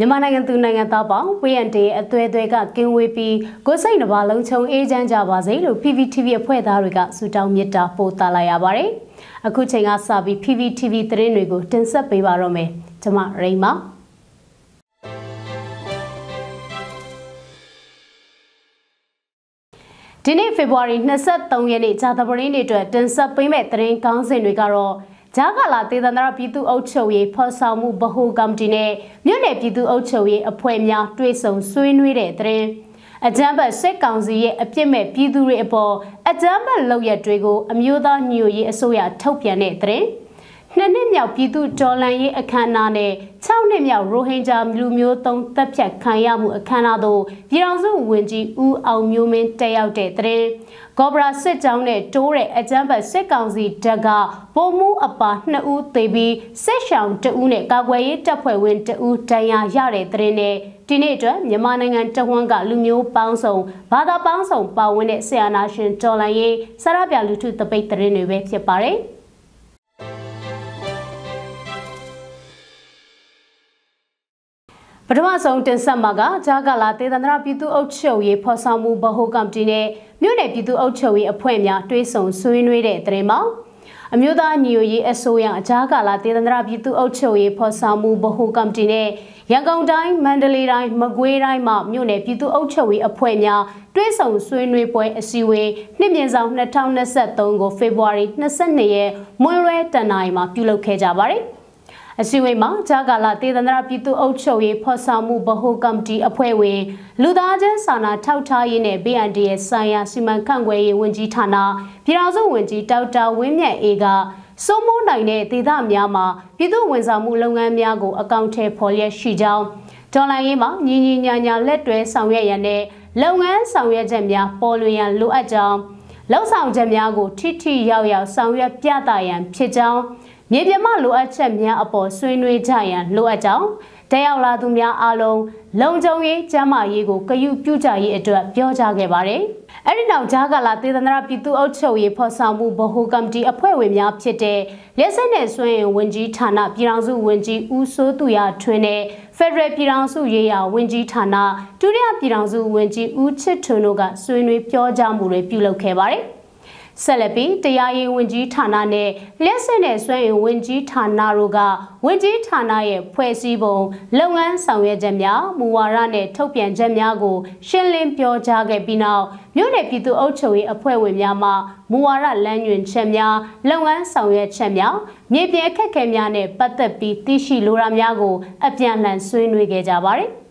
မြန်မာနိုင်ငံသူနိုင်ငံသားပေါင်းဝေယန်တေအသွဲသွဲကကင်းဝေးပြီးကိုယ်စိတ်နှပါလုံးချုံအေးချမ်းကြပါစေလို့ PPTV အဖွဲ့သားတွေကဆုတောင်းမေတ္တာပို့သလာရပါတယ်။အခုချိန်ကစပြီး PPTV သတင်းတွေကိုတင်ဆက်ပေးပါတော့မယ်။ကျွန်မရိမဒီနေ့ဖေဖော်ဝါရီ23ရက်နေ့ဇာတပရင်းနေ့အတွက်တင်ဆက်ပေးမယ့်သတင်းကောင်းစဉ်တွေကတော့ ဂျာကာလာတေသန္တရပြည်သူ့အုပ်ချုပ်ရေးဖော်ဆောင်မှုဗဟိုကော်မတီနဲ့မြို့နယ်ပြည်သူ့အုပ်ချုပ်ရေးအဖွဲ့များတွဲဆုံဆွေးနွေးတဲ့သတင်းအကြမ်းဖက်စစ်ကောင်စီရဲ့အပြစ်မဲ့ပြည်သူတွေအပေါ်အကြမ်းဖက်လုပ်ရက်တွေကိုအမျိုးသားညွရေးအစိုးရထုတ်ပြန်တဲ့သတင်း နှစ်နှစ်မြောက်ပြည်သူဒေါ်လန်ရေးအခမ်းအနားနဲ့6နှစ်မြောက်ရိုဟင်ဂျာလူမျိုးသုံးတပ်ဖြတ်ခံရမှုအခမ်းအနားသို့ပြည်ထောင်စုဝန်ကြီးဦးအောင်မျိုးမင်းတက်ရောက်တဲ့တဲ့ကော့ဘရာစစ်ကြောင်းနဲ့တိုးတဲ့အကြမ်းဖက်စစ်ကောင်စီတပ်ကပုံမှုအပါ2ဦးသေပြီးစစ်ရှောင်2ဦးနဲ့ကာကွယ်ရေးတပ်ဖွဲ့ဝင်2ဦးဒဏ်ရာရတဲ့တဲ့နဲ့ဒီနေ့အတွက်မြန်မာနိုင်ငံတဝန်းကလူမျိုးပေါင်းစုံဘာသာပေါင်းစုံပါဝင်တဲ့ဆီယနာရှင်တော်လိုင်းရေးစရပြလူထုတပိတ်တဲ့တွေပဲဖြစ်ပါတယ်။ ပထမဆုံးတင်ဆက်မှာကဂျာကာလာတေသန္တရပြည်သူ့အုပ်ချုပ်ရေးဖော်ဆောင်မှုဗဟိုကော်မတီနဲ့မြို့နယ်ပြည်သူ့အုပ်ချုပ်ရေးအဖွဲ့များတွဲဆုံဆွေးနွေးတဲ့တဲ့မှာအမျိုးသားညီညွတ်ရေးအစိုးရအကြားကာလတေသန္တရပြည်သူ့အုပ်ချုပ်ရေးဖော်ဆောင်မှုဗဟိုကော်မတီနဲ့ရန်ကုန်တိုင်းမန္တလေးတိုင်းမကွေးတိုင်းမှမြို့နယ်ပြည်သူ့အုပ်ချုပ်ရေးအဖွဲ့များတွဲဆုံဆွေးနွေးပွဲအစည်းအဝေးနှစ်မြင်ဆောင်2023ကိုဖေဖော်ဝါရီ22ရက်မွန်းလွဲတန်နိုင်မှာပြုလုပ်ခဲ့ကြပါတယ်။ အစည်းအဝေးမှာဂျာကာလာတေသန္တရပြည်သူ့အုပ်ချုပ်ရေးဖော်ဆောင်မှုဗဟိုကော်မတီအဖွဲ့ဝင်လူသားချင်းစာနာထောက်ထားရေးနဲ့ BND ရဲ့ဆိုင်ရာစီမံခန့်ခွဲရေးဝန်ကြီးဌာနပြည်ထောင်စုဝန်ကြီးဒေါက်တာဝင်းမြတ်အေးကစိုးမိုးနိုင်တဲ့ဒေသများမှာပြည်သူ့ဝန်ဆောင်မှုလုပ်ငန်းများကိုအကောင့်ထဲပေါ်လျက်ရှိကြောင်းဒေါ်လာရေးမှာညီညီညာညာလက်တွဲဆောင်ရွက်ရန်နဲ့လုပ်ငန်းဆောင်ရွက်ချက်များပေါ်လွင်ရန်လိုအပ်ကြောင်းလောက်ဆောင်ချက်များကိုထိထိရောက်ရောက်ဆောင်ရွက်ပြသရန်ဖြစ်ကြောင်း မြေပြင်မှလိုအပ်ချက်များအပေါ်ဆွေးနွေးကြရန်လိုအပ်ကြောင်းတက်ရောက်လာသူများအားလုံးလုံခြုံရေးကျန်းမာရေးကိုဂရုပြုကြရေးအတွက်ပြောကြားခဲ့ပါတယ်။အဲဒီနောက်ဂျာကာလာသေသန္တရပြည်သူ့အုပ်ချုပ်ရေးဖော်ဆောင်မှုဗဟိုကော်မတီအဖွဲ့ဝင်များဖြစ်တဲ့လက်ဆက်နဲ့ဆွေးရင်ဝန်ကြီးဌာနပြည်ထောင်စုဝန်ကြီးဦးစိုးသူရထွန်းနဲ့ဖက်ဒရယ်ပြည်ထောင်စုရေးရာဝန်ကြီးဌာနဒုတိယပြည်ထောင်စုဝန်ကြီးဦးချစ်ထွန်းတို့ကဆွေးနွေးပြောကြားမှုတွေပြုလုပ်ခဲ့ပါတယ်။ ဆက်လက်ပြီးတရားရေးဝန်ကြီးဌာနနဲ့လက်ဆက်နဲ့စွမ်းရည်ဝန်ကြီးဌာနတို့ကဝန်ကြီးဌာနရဲ့ဖွဲ့စည်းပုံလုပ်ငန်းဆောင်ရွက်ချက်များမူဝါဒနဲ့ထုတ်ပြန်ချက်များကို ရှင်းလင်းပြောကြားခဲ့ပြီးနောက်မြို့နယ်ပြည်သူ့အုပ်ချုပ်ရေးအဖွဲ့ဝင်များမှမူဝါဒလမ်းညွှန်ချက်များလုပ်ငန်းဆောင်ရွက်ချက်များမြေပြင်အခက်အခဲများနဲ့ပတ်သက်ပြီးသိရှိလိုတာများကို အပြန်အလှန်ဆွေးနွေးခဲ့ကြပါတယ်။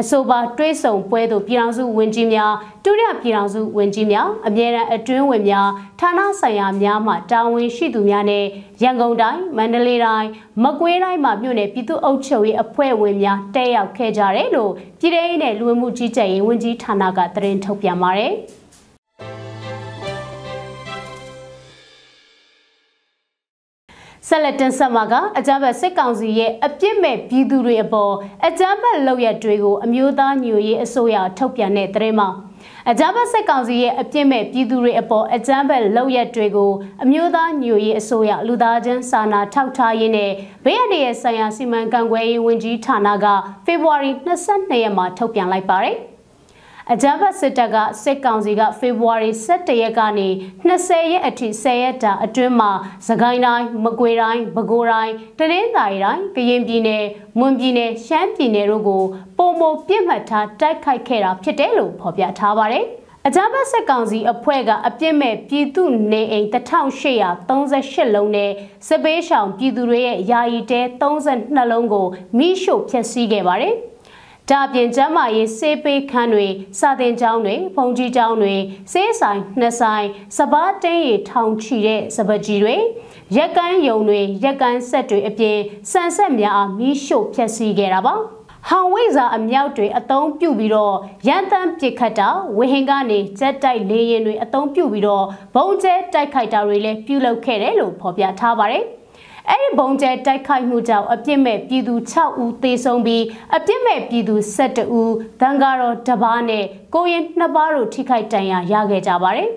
အဆိုပါတွဲဆုံပွဲသို့ပြည်ထောင်စုဝန်ကြီးများဒုတိယပြည်ထောင်စုဝန်ကြီးများအမြဲတမ်းအတွင်းဝင်များဌာနဆိုင်ရာများမှတာဝန်ရှိသူများနဲ့ရန်ကုန်တိုင်းမန္တလေးတိုင်းမကွေးတိုင်းမှမြို့နယ်ပြည်သူ့အုပ်ချုပ်ရေးအဖွဲ့ဝင်များတက်ရောက်ခဲ့ကြတယ်လို့ပြည်ထောင်စုနဲ့လူဝင်မှုကြီးကြပ်ရေးဝန်ကြီးဌာနကသတင်းထုတ်ပြန်ပါတယ်။ ဆက်လက်တင်ဆက်မှာကအကြမ်းဖက်စစ်ကောင်စီရဲ့အပြစ်မဲ့ပြည်သူတွေအပေါ်အကြမ်းဖက်လုပ်ရက်တွေကိုအမျိုးသားညွရေးအစိုးရထုတ်ပြန်တဲ့သတင်းမှာအကြမ်းဖက်စစ်ကောင်စီရဲ့အပြစ်မဲ့ပြည်သူတွေအပေါ်အကြမ်းဖက်လုပ်ရက်တွေကိုအမျိုးသားညွရေးအစိုးရလူသားချင်းစာနာထောက်ထားရေးနဲ့ဘေးအန္တရာယ်ဆိုင်ရာစီမံကန့်ကွယ်ရေးဝန်ကြီးဌာနကဖေဖော်ဝါရီ22ရက်မှာထုတ်ပြန်လိုက်ပါတယ်။ အကြမ်းဖက်စစ်တပ်ကစစ်ကောင်စီကဖေဖော်ဝါရီ17ရက်ကနေ20ရက်အထိ10ရက်တာအတွင်းမှာသခိုင်းတိုင်းမကွေတိုင်းပဲခူးတိုင်းတနင်္သာရီတိုင်းကရင်ပြည်နယ်မွန်ပြည်နယ်ရှမ်းပြည်နယ်တို့ကိုပုံမပြစ်မှတ်ထားတိုက်ခိုက်ခဲ့တာဖြစ်တယ်လို့ဖော်ပြထားပါတယ်အကြမ်းဖက်စစ်ကောင်စီအဖွဲ့ကအပြစ်မဲ့ပြည်သူနေအိမ်1838လုံးနဲ့စပေးရှောင်ပြည်သူတွေရဲ့ယာယီတဲ32လုံးကိုမိရှို့ဖျက်ဆီးခဲ့ပါတယ်။ ဒါပြင်ကျမ်းမာရေးစေးပေးခန်းတွေစာသင်ကျောင်းတွေဘုံကြီးကျောင်းတွေစေးဆိုင်နှစ်ဆိုင်စပားတင်းရီထောင်ချီတဲ့စပကြီးတွေရက်ကန်းယုံတွေရက်ကန်းဆက်တွေအပြင်ဆန်ဆက်များအားမီးရှို့ဖျက်ဆီးခဲ့တာပါဟောင်ဝိဇာအမြောက်တွေအသုံးပြုပြီးတော့ရန်တမ်းပစ်ခတ်တာဝဟင်ကနေဂျက်တိုက်လေယာဉ်တွေအသုံးပြုပြီးတော့ဘုံကျဲတိုက်ခိုက်တာတွေလည်းပြုလုပ်ခဲ့တယ်လို့ဖော်ပြထားပါတယ်။ အဲ့ဒီဘုံကျဲတိုက်ခိုက်မှုကြောင့်အပြစ်မဲ့ပြည်သူ6ဦးသေဆုံးပြီးအပြစ်မဲ့ပြည်သူ12ဦးတန်ကားတော်တပားနဲ့ကိုရင်နှစ်ပါးတို့ထိခိုက်ဒဏ်ရာရခဲ့ကြပါတယ်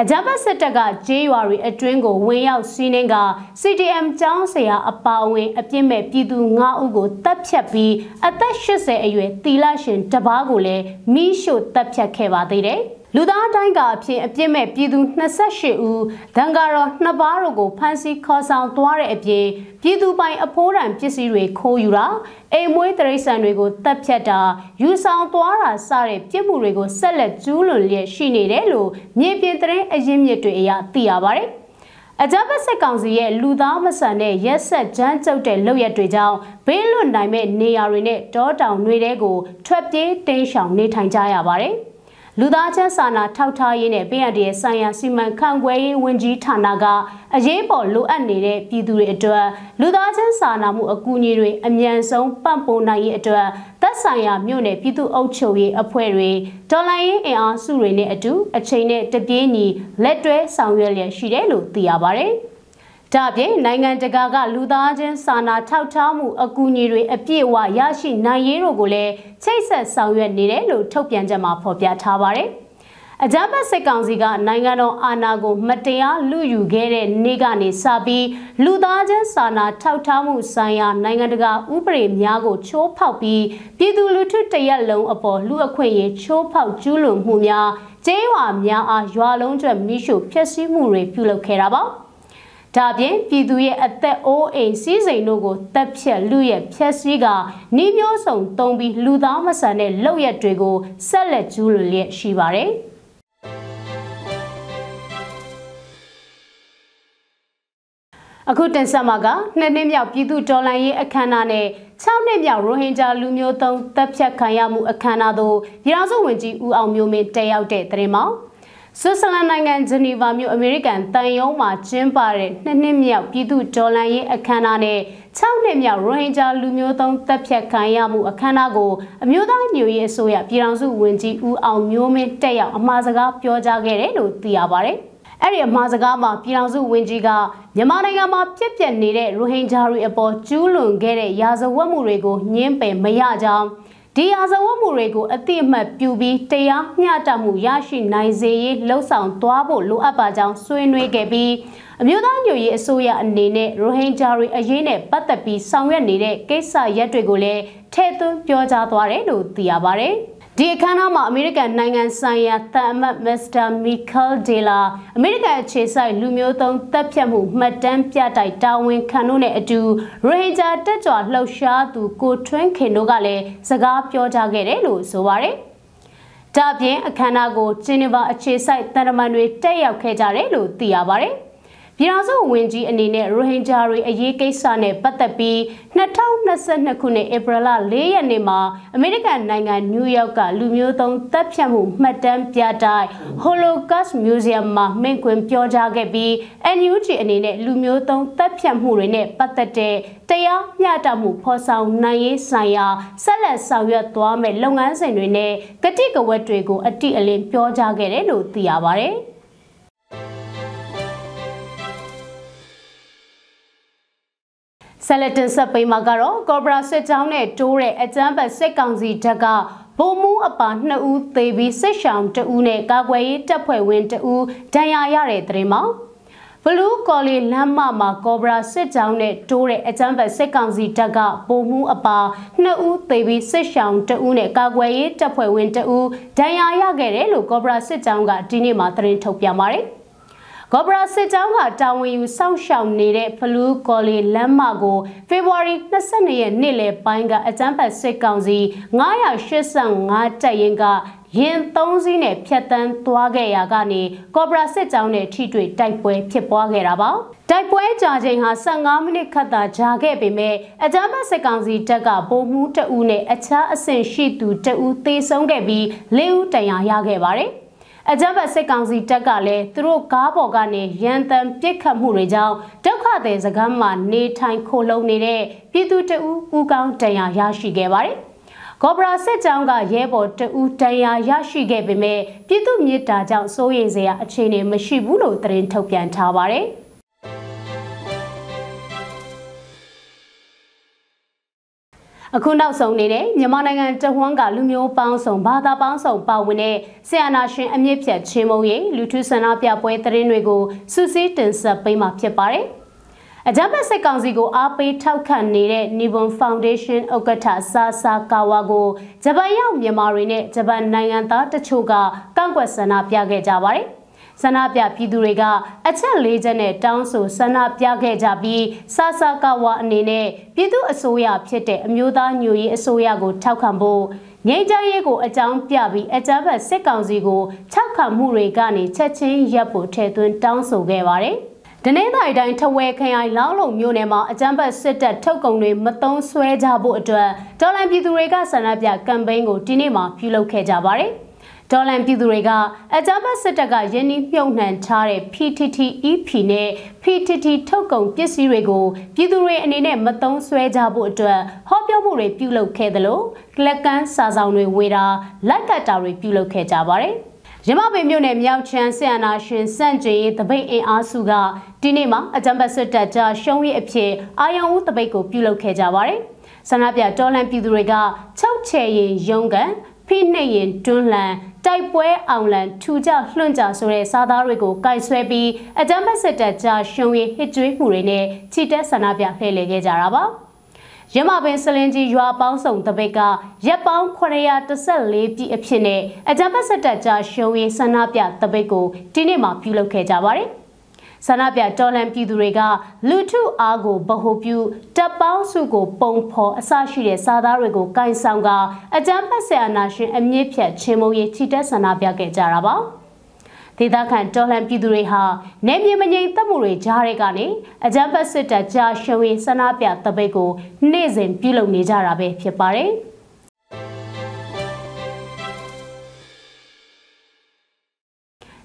အကြမ်းဖက်စစ်တပ်ကဂျေးရွာတွေအတွင်းကိုဝင်ရောက်စီးနှင်းက CDM ကျောင်းဆရာအပါအဝင်အပြစ်မဲ့ပြည်သူ9ဦးကိုတပ်ဖြတ်ပြီးအသက်80အရွယ်တီလာရှင်တပားကိုလည်းမိရှို့တပ်ဖြတ်ခဲ့ပါသေးတယ်။ လူသားတိုင်းကအဖြစ်အပြစ်မဲ့ပြည်သူ28ဦးဒဏ်ကတော့နှစ်ပါးတို့ကိုဖမ်းဆီးခေါ်ဆောင်သွားတဲ့အပြင်ပြည်သူပိုင်အဖိုးတန်ပစ္စည်းတွေခိုးယူတာအိမ်မွေးတရိษံတွေကိုတပ်ဖြတ်တာယူဆောင်သွားတာစတဲ့ပြစ်မှုတွေကိုဆက်လက်ကျူးလွန်လျက်ရှိနေတယ်လို့မြေပြင်သတင်းအရင်းမြစ်တွေအရသိရပါတယ်။အကြမ်းဖက်စစ်ကောင်စီရဲ့လူသားမဆန်တဲ့ရက်ဆက်ကြမ်းကြုတ်တဲ့လုပ်ရက်တွေကြောင့်ဘေးလွတ်နိုင်မဲ့နေရာတွေနဲ့တောတောင်တွေကိုထွက်ပြေးတိမ်းရှောင်နေထိုင်ကြရပါတယ်။ လူသားချင်းစာနာထောက်ထားရေးနဲ့ပြည်ရတဲ့ဆိုင်ရာစီမံခန့်ခွဲရေးဝန်ကြီးဌာနကအရေးပေါ်လိုအပ်နေတဲ့ပြည်သူတွေအတွက်လူသားချင်းစာနာမှုအကူအညီတွေအမြန်ဆုံးပံ့ပိုးနိုင်ရေးအတွက်သက်ဆိုင်ရာမြို့နယ်ပြည်သူ့အုပ်ချုပ်ရေးအဖွဲ့တွေဒေါ်လာရင်းအင်အားစုတွေနဲ့အတူအချိန်နဲ့တပြေးညီလက်တွဲဆောင်ရွက်လျက်ရှိတယ်လို့သိရပါဗျ။ ဒါ့အပြင်နိုင်ငံတကာကလူသားချင်းစာနာထောက်ထားမှုအကူအညီတွေအပြည့်အဝရရှိနိုင်ရေးတို့ကိုလည်းချိတ်ဆက်ဆောင်ရွက်နေတယ်လို့ထုတ်ပြန်ချက်မှာဖော်ပြထားပါတယ်။အကြမ်းဖက်စစ်ကောင်စီကနိုင်ငံတော်အာဏာကိုမတရားလူယူခဲ့တဲ့နေ့ကနေစပြီးလူသားချင်းစာနာထောက်ထားမှုဆိုင်ရာနိုင်ငံတကာဥပဒေများကိုချိုးဖောက်ပြီးပြည်သူလူထုတရက်လုံးအပေါ်လူအခွင့်အရေးချိုးဖောက်ကျူးလွန်မှုများကျေးရွာများအားရွာလုံးကျွတ်မိရှုဖျက်ဆီးမှုတွေပြုလုပ်ခဲ့တာပါ။ ဒါပြင်ပြည်သူရဲ့အသက်အိုးအိမ်စီးစိမ်တို့ကိုတပ်ဖြတ်လူရဲ့ဖျက်ဆီးကနှီးမျိုးစုံတုံးပြီးလူသားမဆန်တဲ့လုပ်ရက်တွေကိုဆက်လက်ကျူးလွန်လျက်ရှိပါတယ်။အခုတင်ဆက်မှာကနှစ်နှစ်မြောက်ပြည်သူတော်လှန်ရေးအခမ်းအနားနဲ့6နှစ်မြောက်ရိုဟင်ဂျာလူမျိုးသုံးတပ်ဖြတ်ခံရမှုအခမ်းအနားသို့ပြည်ထောင်စုဝန်ကြီးဦးအောင်မျိုးမင်းတက်ရောက်တဲ့သတင်းမှာ ဆွစ်ဇာလန်နိုင်ငံဂျနီဗာမြို့အမေရိကန်တန်ယုံမှာကျင်းပတဲ့နှစ်နှစ်မြောက်ပြည်သူဒေါ်လာရေးအခမ်းအနားနဲ့6နှစ်မြောက်ရိုဟင်ဂျာလူမျိုးသုံးတပ်ဖြတ်ခံရမှုအခမ်းအနားကိုအမျိုးသားညွရေးအစိုးရပြည်ထောင်စုဝန်ကြီးဦးအောင်မျိုးမင်းတက်ရောက်အမှားစကားပြောကြားခဲ့တယ်လို့သိရပါတယ်။အဲ့ဒီအမှားစကားမှာပြည်ထောင်စုဝန်ကြီးကမြန်မာနိုင်ငံမှာပြစ်ပြက်နေတဲ့ရိုဟင်ဂျာတွေအပေါ်ကျူးလွန်ခဲ့တဲ့ရာဇဝတ်မှုတွေကိုညှင်းပယ်မရကြောင်း ဒီရာဇဝတ်မှုတွေကိုအတိအမှတ်ပြုပြီးတရားမျှတမှုရရှိနိုင်စေရေးလှုံ့ဆော်သွားဖို့လိုအပ်ပါကြောင်းဆွေးနွေးခဲ့ပြီးအမျိုးသားညွရေးအစိုးရအနေနဲ့ရိုဟင်ဂျာတွေအရေးနဲ့ပတ်သက်ပြီးဆောင်ရွက်နေတဲ့ကိစ္စရပ်တွေကိုလည်းထည့်သွင်းပြောကြားသွားတယ်လို့သိရပါဗျ။ ဒီအခမ်းအနားမှာအမေရိကန်နိုင်ငံဆိုင်ရာသံအမတ်မစ္စတာမီကယ်ဒေလာအမေရိကန်အခြေစိုက်လူမျိုးသုံးတပ်ဖြတ်မှုမှတ်တမ်းပြတိုက်တာဝန်ခံတို့နဲ့အတူရိုဟင်ဂျာတက်ကြွလှုပ်ရှားသူကိုထွန်းခင်တို့ကလည်းစကားပြောကြားခဲ့တယ်လို့ဆိုပါတယ်။ဒါပြင်အခမ်းအနားကိုဂျနီဗာအခြေစိုက်တန်တမန်တွေတက်ရောက်ခဲ့ကြတယ်လို့သိရပါတယ်။ ပြည်ထောင်စုဝန်ကြီးအနေနဲ့ရိုဟင်ဂျာတွေအရေးကိစ္စနဲ့ပတ်သက်ပြီး2022ခုနှစ်ဧပြီလ4ရက်နေ့မှာအမေရိကန်နိုင်ငံနယူးယောက်ကလူမျိုးသုံးတပ်ဖြတ်မှုမှတ်တမ်းပြတိုက် Holocaust Museum မှာမင့်ခွင်ပြောကြားခဲ့ပြီး NUG အနေနဲ့လူမျိုးသုံးတပ်ဖြတ်မှုတွေနဲ့ပတ်သက်တဲ့တရားမျှတမှုဖော်ဆောင်နိုင်ရေးဆိုင်ရာဆက်လက်ဆောင်ရွက်သွားမယ့်လုပ်ငန်းစဉ်တွေနဲ့ကတိကဝတ်တွေကိုအတိအလင်းပြောကြားခဲ့တယ်လို့သိရပါတ ဆက်လက်တင်ဆက်ပေးမှာကတော့ကော်ပိုရာစစ်ကြောင်းနဲ့တိုးတဲ့အကြမ်းဖက်စစ်ကောင်စီတပ်ကဗိုလ်မှူးအပါ2ဦးသေပြီးစစ်ရှောင်2ဦးနဲ့ကာကွယ်ရေးတပ်ဖွဲ့ဝင်2ဦးဒဏ်ရာရတဲ့တဲ့မှာဘလူးကော်လီလမ်းမမှာကော်ဘရာစစ်ကြောင်းနဲ့တိုးတဲ့အကြမ်းဖက်စစ်ကောင်စီတပ်ကပုံမှုအပါ2ဦးသေပြီးစစ်ရှောင်း2ဦးနဲ့ကာကွယ်ရေးတပ်ဖွဲ့ဝင်2ဦးဒဏ်ရာရခဲ့တယ်လို့ကော်ဘရာစစ်ကြောင်းကဒီနေ့မှသတင်းထုတ်ပြန်ပါတယ်။ ဂေါဘရာစစ်ကြောင်းကတာဝန်ယူစောင့်ရှောက်နေတဲ့ဖလူးကော်လီလမ်းမကိုဖေဖော်ဝါရီ22ရက်နေ့လယ်ပိုင်းကအကြမ်းဖက်စစ်ကောင်စီ985တပ်ရင်းကရင်သုံးစီးနဲ့ဖြတ်တန်းသွားခဲ့ရာကနေကော်ဘရာစစ်ကြောင်းနဲ့ထိတွေ့တိုက်ပွဲဖြစ်ပွားခဲ့တာပါတိုက်ပွဲကြာချိန်ဟာ15မိနစ်ခန့်သာကြာခဲ့ပေမဲ့အကြမ်းဖက်စစ်ကောင်စီတပ်ကဗိုလ်မှူးတအူးနဲ့အခြားအဆင့်ရှိသူတအူးသေဆုံးခဲ့ပြီး၄ဦးတန်ရာရခဲ့ပါတယ်။ အကြမ်းဖက်စစ်ကောင်စီတပ်ကလည်းသူတို့ကားပေါ်ကနေရန်တမ်းပစ်ခတ်မှုတွေကြောင့်ဒုက္ခသည်စခန်းမှာနေထိုင်ခိုလုံနေတဲ့ပြည်သူတအူးဦးကောင်းတန်ရာရရှိခဲ့ပါတယ်။ကော်ဘရာစစ်ကြောင်းကရဲဘော်တဦးတန်ရာရရှိခဲ့ပေမဲ့ပြည်သူမြစ်တာကြောင့်စိုးရိမ်စရာအခြေအနေမရှိဘူးလို့သတင်းထုတ်ပြန်ထားပါတယ်။ အခုနောက်ဆုံးနေတဲ့မြန်မာနိုင်ငံတဝန်းကလူမျိုးပေါင်းစုံဘာသာပေါင်းစုံပါဝင်တဲ့ဆီယနာရှင်အမြင့်ဖြတ်ချင်းမုံရေးလူထုဆန္ဒပြပွဲသတင်းတွေကိုစူးစီးတင်ဆက်ပေးမှာဖြစ်ပါတယ်။အကြမ်းဖက်စစ်ကောင်စီကိုအားပေးထောက်ခံနေတဲ့ Nippon Foundation ဥက္ကဋ္ဌဆာဆာကာဝါကိုဂျပန်ရောက်မြန်မာတွေနဲ့ဂျပန်နိုင်ငံသားတချို့ကကန့်ကွက်ဆန္ဒပြခဲ့ကြပါတယ်။ ဆန္ဒပြပြည်သူတွေကအချက်၄ချက်နဲ့တောင်းဆိုဆန္ဒပြခဲ့ကြပြီးစစကဝအနေနဲ့ပြည်သူအစိုးရဖြစ်တဲ့အမျိုးသားညွရေးအစိုးရကိုထောက်ခံဖို့ငြိမ်းချမ်းရေးကိုအကြောင်းပြပြီးအကြမ်းဖက်စစ်ကောင်စီကိုထောက်ခံမှုတွေကနေချက်ချင်းရပ်ဖို့ထည့်သွင်းတောင်းဆိုခဲ့ပါတယ်။ဒနေ့တိုင်းတိုင်းထဝဲခရိုင်လောင်းလုံမြို့နယ်မှာအကြမ်းဖက်စစ်တပ်ထုတ်ကုန်တွေမသုံးဆွဲကြဖို့အတွက်တော်လန်ပြည်သူတွေကဆန္ဒပြကမ်ပိန်းကိုဒီနေ့မှပြုလုပ်ခဲ့ကြပါတယ်။ ဒေါ်လန်ပြည်သူတွေကအကြမ်းဖက်စစ်တပ်ကယင်းနှိမြုပ်နှံထားတဲ့ PTTEP နဲ့ PTT ထုတ်ကုန်ပစ္စည်းတွေကိုပြည်သူတွေအနေနဲ့မသုံးဆွဲကြဖို့အတွက်ဟောပြောမှုတွေပြုလုပ်ခဲ့သလိုလက်ကမ်းစာဆောင်တွေဝေတာလက်ကတ်တာတွေပြုလုပ်ခဲ့ကြပါတယ်ရမပေမြို့နယ်မြောက်ချမ်းဆီယနာရှင်စန့်ကျင်ရေးတပိတ်အင်အားစုကဒီနေ့မှာအကြံပတ်စစ်တပ်ကြားရှုံးရေးအဖြစ်အာယုံဦးတပိတ်ကိုပြုလုပ်ခဲ့ကြပါတယ်။ဆန္ဒပြတော်လှန်ပြည်သူတွေကချုပ်ချယ်ရင်ရုံးကန် ဖိနှိပ်ရင်တွန်းလှန်တိုက်ပွဲအောင်လန်ထူကြလွှန့်ကြဆိုတဲ့စာသားတွေကိုကင်ဆွဲပြီးအကြမ်းဖက်စစ်တပ်ကြားရှုံးရီဟစ်ကြွေးမှုတွေနဲ့ချီတက်ဆန္ဒပြလှည့်လည်ခဲ့ကြတာပါရမပင်စလင်ကြီးရွာပေါင်းစုံတပိတ်ကရက်ပေါင်း914ပြည်အဖြစ်နဲ့အကြမ်းဖက်စစ်တပ်ကြားရှုံးရီဆန္ဒပြတပိတ်ကိုဒီနေ့မှပြုလုပ်ခဲ့ကြပါတယ်။ ဆန္ဒပြတော်လှန်ပြည်သူတွေကလူထုအားကိုဗဟုပြုတပ်ပေါင်းစုကိုပုံဖော်အစရှိတဲ့စာသားတွေကိုကင်ဆောင်ကအကြမ်းဖက်ဆရာနာရှင်အမြင့်ဖြတ်ချင်းမုံရေးချီတက်ဆန္ဒပြခဲ့ကြတာပါဒေသခံတော်လှန်ပြည်သူတွေဟာနေမြေမငြိမ်သက်မှုတွေကြားတွေကနေအကြမ်းဖက်စစ်တပ်ကြာရှုံးရေးဆန္ဒပြတပိတ်ကိုနေ့စဉ်ပြုလုပ်နေကြတာပဲဖြစ်ပါတယ်။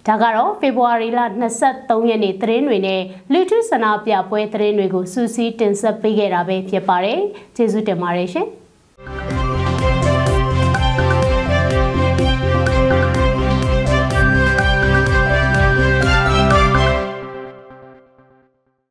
ဒါကတော့ဖေဖော်ဝါရီလ23ရက်နေ့သတင်းတွေနဲ့လူထုဆန္ဒပြပွဲသတင်းတွေကိုစူးစီးတင်ဆက်ပေးခဲ့တာပဲဖြစ်ပါတယ်ကျေးဇူးတင်ပါတယ်ရှင်